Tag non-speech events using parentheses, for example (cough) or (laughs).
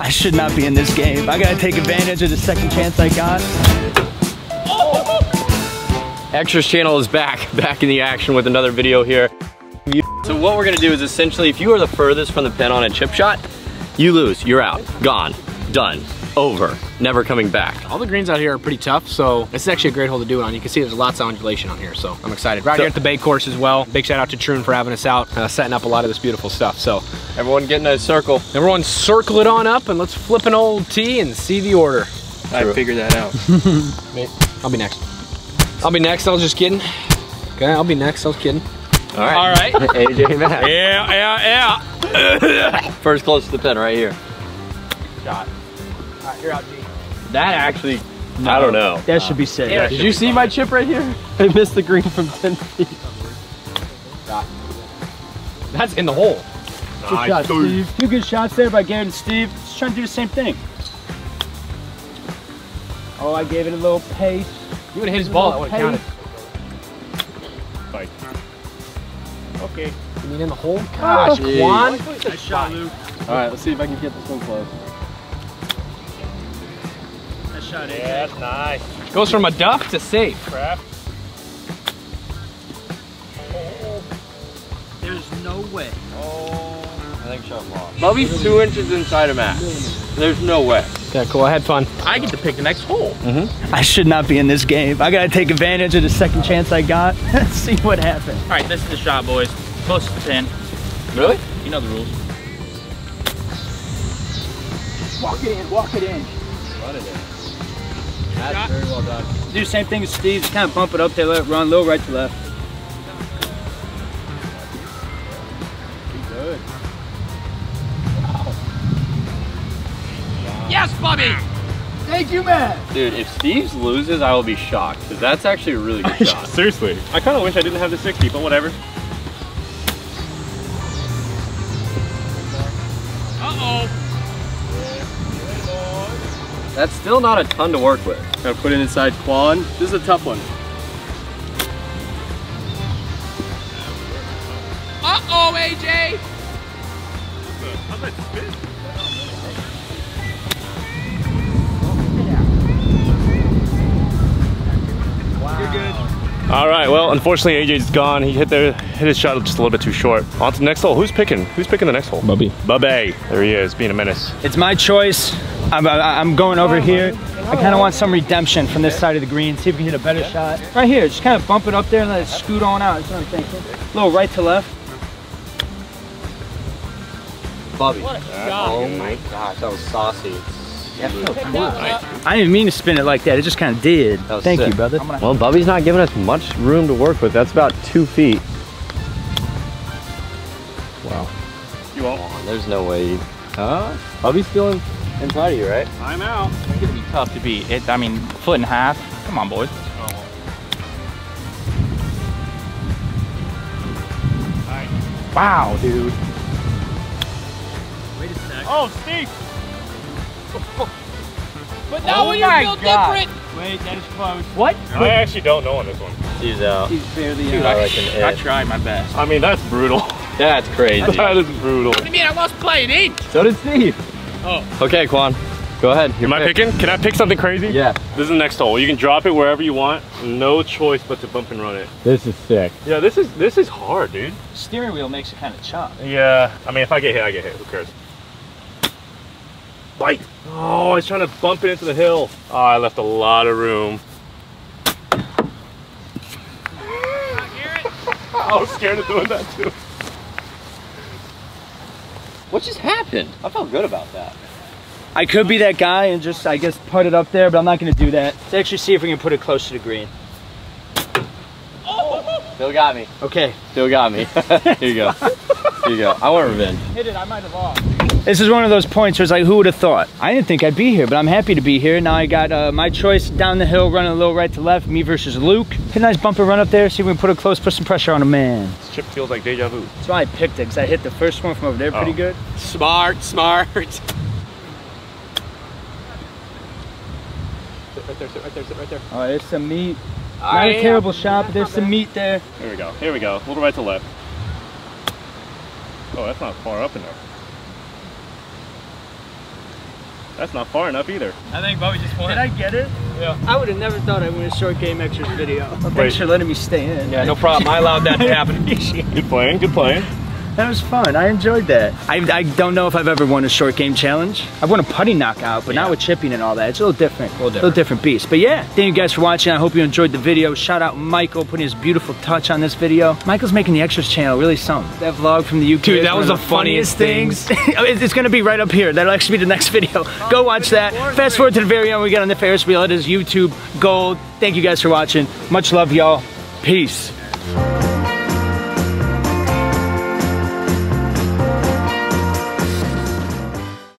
I should not be in this game. I gotta take advantage of the second chance I got. Extras channel is back, (laughs) back in the action with another video here. So what we're gonna do is essentially, if you are the furthest from the pin on a chip shot, you lose, you're out, gone, done, over, never coming back. All the greens out here are pretty tough, so this is actually a great hole to do it on. You can see there's lots of undulation on here, so I'm excited. Right So- here at the Bay course as well. Big shout out to Troon for having us out, uh, setting up a lot of this beautiful stuff. So Everyone get in a circle. everyone circle it on up and let's flip an old tee and see the order. I figured that out. (laughs) I'll be next. I'll be next, I was just kidding. Okay, I'll be next, I was kidding. All right. All right. (laughs) AJ Matt. Yeah, yeah, yeah. First close to the pin right here. Shot. All right, you're out, G. That actually, I don't know. That should be safe. Did you see my chip right here? (laughs) I missed the green from 10 feet. That's in the hole. Good shot, Steve. Two good shots there by Garrett and Steve. Just trying to do the same thing. Oh, I gave it a little pace. You would have hit his ball, that would have counted. Okay. You mean in the hole? Gosh, oh, Jeez. Juan. Nice shot, Luke. All right, let's see if I can get this one close. Yeah, nice shot, Goes from a duff to safe. Crap. There's no way. I think shot lost. Bubbie's two inches inside of Max. There's no way. Yeah, cool. I had fun. I get to pick the next hole. Mhm. I should not be in this game. I gotta take advantage of the second chance I got. (laughs) See what happens. All right, this is the shot, boys. Close to the pin. Really? You know the rules. Walk it in, walk it in. That's very well done. Do the same thing as Steve. Just kind of bump it up there, let it run, little right to left. Yes, Bobby! Thank you, man. Dude, if Steve's loses, I will be shocked because that's actually a really (laughs) good shot. Seriously, I kind of wish I didn't have the 60, but whatever. Uh-oh. That's still not a ton to work with. Gotta put it inside Kwon. This is a tough one. Uh-oh, AJ! How's that spin? All right, well, unfortunately AJ's gone. He hit the hit his shot just a little bit too short. On to the next hole. Who's picking? Who's picking the next hole? Bubbie. Bubbie. There he is, being a menace. It's my choice. I'm, uh, I- I'm going over here. I kind of want some redemption from this side of the green. See if we can hit a better shot. Right here, just kind of bump it up there and let it scoot on out. That's what I'm thinking. A little right to left. Bubbie. Uh, oh my gosh, that was saucy. I didn't even mean to spin it like that. It just kind of did. Thank sick. you, brother. Well, Bubbie's not giving us much room to work with. That's about two feet. Wow. You won't. Come there's no way. Huh? Bubbie's still in, inside of you, right? I'm out. It's gonna be tough to beat. It, I mean, foot and a half. Come on, boys. Wow, dude. Wait a sec. Oh, Steve! But now Oh you're my feel God. different. Wait, that is close. What? I actually don't know on this one. He's out. He's barely Dude, out. I reckon I tried my best. I mean, that's brutal. That's crazy. (laughs) that is brutal. What do you mean? I lost play an inch. so did Steve. Oh. Okay, Kwon. Go ahead. Am I picking? Can I pick something crazy? Yeah. This is the next hole. You can drop it wherever you want. No choice but to bump and run it. This is sick. Yeah, this is this is hard, dude. Steering wheel makes it kind of chop. Yeah. I mean, if I get hit, I get hit. Who cares? Bite. Oh, I was trying to bump it into the hill. Oh, I left a lot of room. (laughs) I was scared of doing that too. What just happened? I felt good about that. I could be that guy and just, I guess, put it up there, but I'm not going to do that. Let's actually see if we can put it close to the green. Oh. Still got me. Okay. Still got me. (laughs) Here you go. (laughs) Here you go. I want revenge. Hit it, I might have lost. This is one of those points where it's like, who would have thought? I didn't think I'd be here, but I'm happy to be here. Now I got uh, my choice down the hill, running a little right to left, me versus Luke. Hit a nice bumper run up there, see if we can put it close, put some pressure on a man. This chip feels like deja vu. That's why I picked it, because I hit the first one from over there pretty Oh. good. Smart, smart. (laughs) Right there, sit right there, sit right there. Oh, there's some meat. Not right, a terrible shot, but there's some meat there. Here we go. Here we go. A little right to left. Oh, that's not far up enough. That's not far enough either. I think Bobby just won. Did I get it? Yeah. I would have never thought I'd win a short game extras video. Well, Wait. thanks for letting me stay in. Yeah, no problem. I allowed that to happen. (laughs) Good playing, good playing. That was fun. I enjoyed that. I, I don't know if I've ever won a short game challenge. I've won a putting knockout, but not with chipping and all that. It's a little different. A little different beast. But yeah, thank you guys for watching. I hope you enjoyed the video. Shout out Michael putting his beautiful touch on this video. Michael's making the extras channel really something. That vlog from the UK. Dude, that was of the funniest things. (laughs) Oh, it's it's gonna be right up here. That'll actually be the next (laughs) video. Go watch that. Fast forward to the very end. We get on the Ferris wheel. It is YouTube gold. Thank you guys for watching. Much love, y'all. Peace.